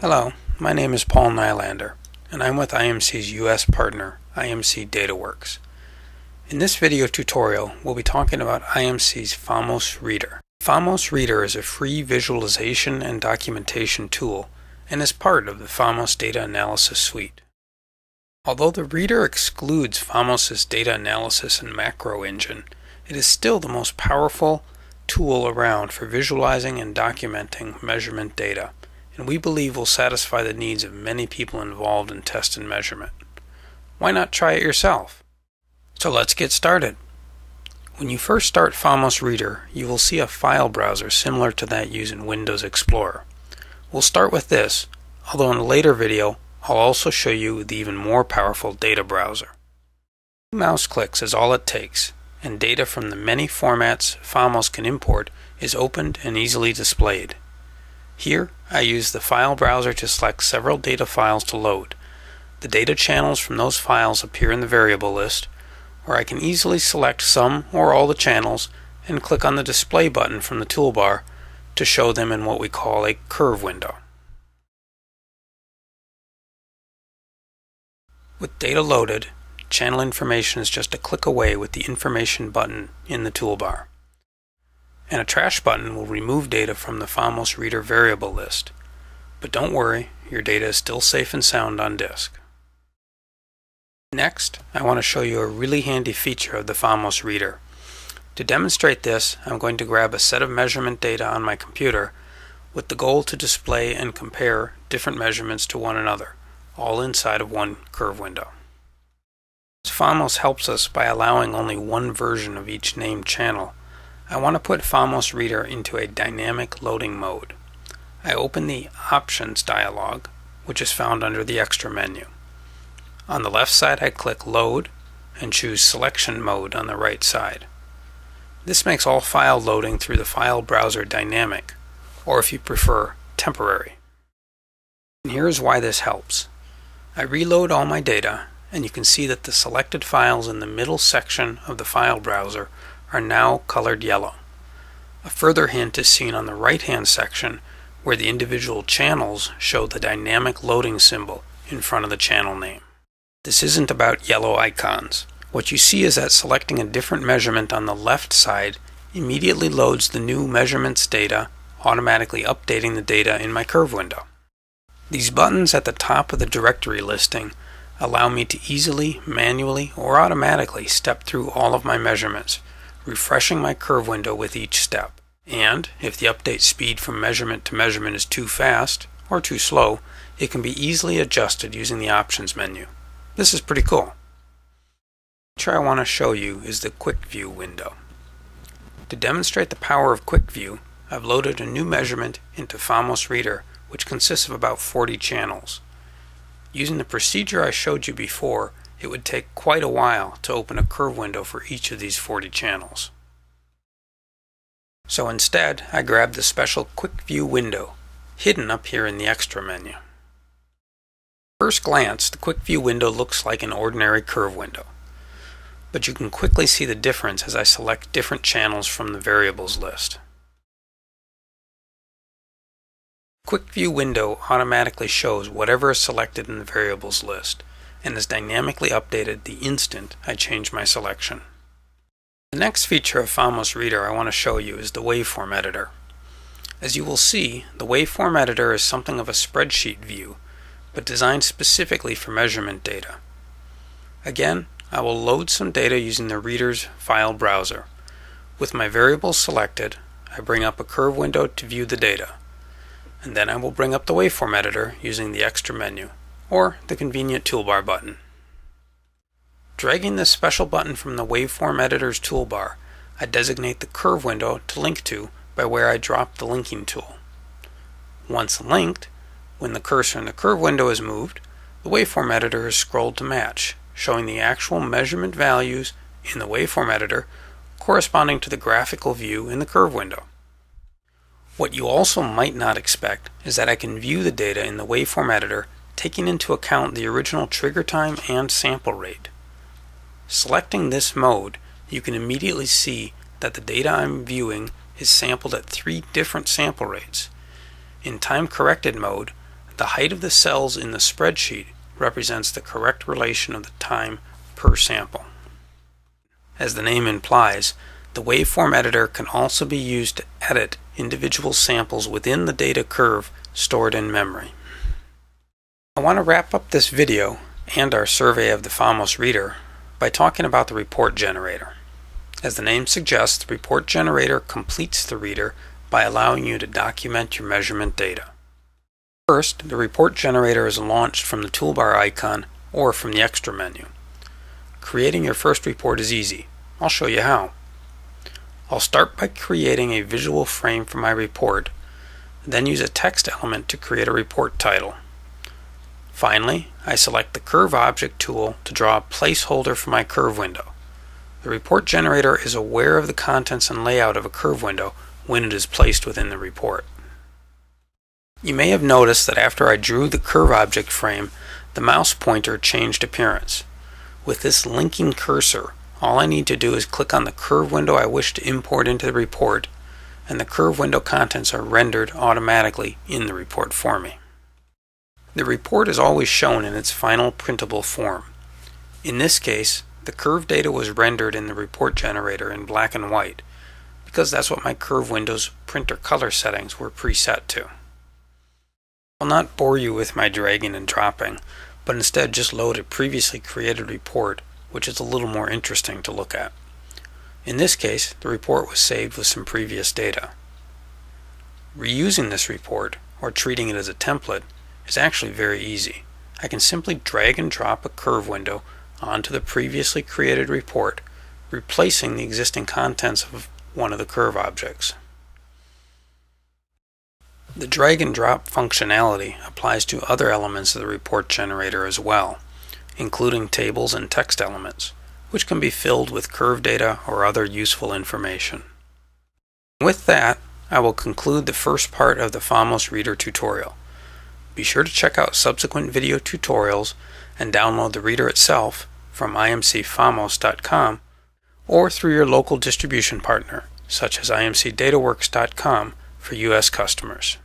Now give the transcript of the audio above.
Hello, my name is Paul Nylander, and I'm with IMC's US partner, IMC DataWorks. In this video tutorial, we'll be talking about IMC's Famos Reader. Famos Reader is a free visualization and documentation tool and is part of the Famos Data Analysis Suite. Although the reader excludes Famos's data analysis and macro engine, it is still the most powerful tool around for visualizing and documenting measurement data, and we believe will satisfy the needs of many people involved in test and measurement. Why not try it yourself? So let's get started. When you first start Famos Reader, you will see a file browser similar to that used in Windows Explorer. We'll start with this, although in a later video I'll also show you the even more powerful data browser. Two mouse clicks is all it takes, and data from the many formats Famos can import is opened and easily displayed. Here, I use the file browser to select several data files to load. The data channels from those files appear in the variable list, or I can easily select some or all the channels and click on the display button from the toolbar to show them in what we call a curve window. With data loaded, channel information is just a click away with the information button in the toolbar. And a trash button will remove data from the Famos Reader variable list. But don't worry, your data is still safe and sound on disk. Next, I want to show you a really handy feature of the Famos Reader. To demonstrate this, I'm going to grab a set of measurement data on my computer with the goal to display and compare different measurements to one another all inside of one curve window. Famos helps us by allowing only one version of each named channel. I want to put Famos Reader into a dynamic loading mode. I open the Options dialog, which is found under the Extra menu. On the left side I click Load and choose Selection Mode on the right side. This makes all file loading through the file browser dynamic, or if you prefer, temporary. And here's why this helps. I reload all my data and you can see that the selected files in the middle section of the file browser are now colored yellow. A further hint is seen on the right hand section where the individual channels show the dynamic loading symbol in front of the channel name. This isn't about yellow icons. What you see is that selecting a different measurement on the left side immediately loads the new measurements data, automatically updating the data in my curve window. These buttons at the top of the directory listing allow me to easily, manually, or automatically step through all of my measurements, refreshing my curve window with each step. And if the update speed from measurement to measurement is too fast or too slow, it can be easily adjusted using the options menu. This is pretty cool. The feature I want to show you is the Quick View window. To demonstrate the power of Quick View, I've loaded a new measurement into Famos Reader which consists of about 40 channels. Using the procedure I showed you before, it would take quite a while to open a curve window for each of these 40 channels. So instead, I grabbed the special Quick View window, hidden up here in the Extra menu. First glance, the Quick View window looks like an ordinary curve window, but you can quickly see the difference as I select different channels from the variables list. Quick View window automatically shows whatever is selected in the variables list and is dynamically updated the instant I change my selection. The next feature of Famos Reader I want to show you is the waveform editor. As you will see, the waveform editor is something of a spreadsheet view, but designed specifically for measurement data. Again, I will load some data using the reader's file browser. With my variables selected, I bring up a curve window to view the data and then I will bring up the waveform editor using the extra menu, or the convenient toolbar button. Dragging this special button from the waveform editor's toolbar, I designate the curve window to link to by where I drop the linking tool. Once linked, when the cursor in the curve window is moved, the waveform editor is scrolled to match, showing the actual measurement values in the waveform editor corresponding to the graphical view in the curve window. What you also might not expect is that I can view the data in the waveform editor taking into account the original trigger time and sample rate. Selecting this mode, you can immediately see that the data I'm viewing is sampled at three different sample rates. In time corrected mode, the height of the cells in the spreadsheet represents the correct relation of the time per sample. As the name implies, the waveform editor can also be used to edit individual samples within the data curve stored in memory. I want to wrap up this video and our survey of the Famos reader by talking about the report generator. As the name suggests, the report generator completes the reader by allowing you to document your measurement data. First, the report generator is launched from the toolbar icon or from the extra menu. Creating your first report is easy. I'll show you how. I'll start by creating a visual frame for my report, then use a text element to create a report title. Finally, I select the Curve Object tool to draw a placeholder for my curve window. The report generator is aware of the contents and layout of a curve window when it is placed within the report. You may have noticed that after I drew the curve object frame, the mouse pointer changed appearance. With this linking cursor, all I need to do is click on the curve window I wish to import into the report, and the curve window contents are rendered automatically in the report for me. The report is always shown in its final printable form. In this case, the curve data was rendered in the report generator in black and white, because that's what my curve window's printer color settings were preset to. I'll not bore you with my dragging and dropping, but instead just load a previously created report which is a little more interesting to look at. In this case, the report was saved with some previous data. Reusing this report, or treating it as a template, is actually very easy. I can simply drag and drop a curve window onto the previously created report, replacing the existing contents of one of the curve objects. The drag and drop functionality applies to other elements of the report generator as well including tables and text elements, which can be filled with curve data or other useful information. With that, I will conclude the first part of the Famos Reader tutorial. Be sure to check out subsequent video tutorials and download the reader itself from imcfamos.com or through your local distribution partner, such as imcdataworks.com for U.S. customers.